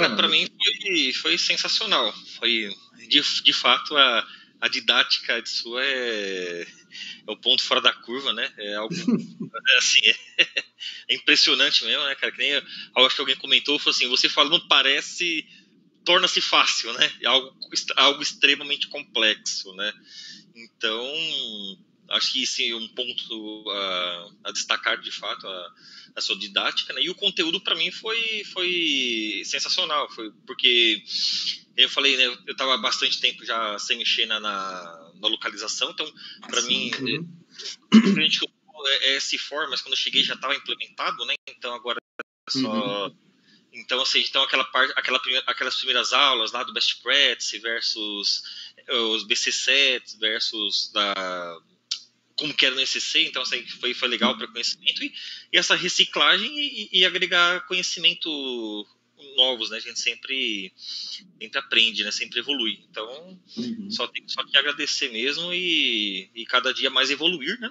Cara, para mim foi, foi sensacional. Foi, de, de fato, a, a didática de sua é, é o ponto fora da curva, né? É algo assim, é, é, impressionante mesmo, né, cara? Que nem acho que alguém comentou, falou assim, você falando parece torna-se fácil, né? É algo, algo extremamente complexo, né? Então, acho que sim, um ponto a, a destacar de fato a, a, sua didática, né? E o conteúdo para mim foi foi sensacional, foi porque eu falei, né? Eu estava bastante tempo já sem mexer na, na, na localização, então para mim uhum. é, é S4, mas quando eu cheguei já estava implementado, né? Então agora é só uhum. Então, assim, então aquela parte, aquela aquelas primeiras aulas lá do Best Practice versus eh, os BC sets versus da como que era no SC, então assim, foi, foi legal para conhecimento e, e, essa reciclagem e, e, agregar conhecimento novos, né? A gente sempre, sempre aprende, né? Sempre evolui. Então, uhum. só tem só que agradecer mesmo e, e cada dia mais evoluir, né?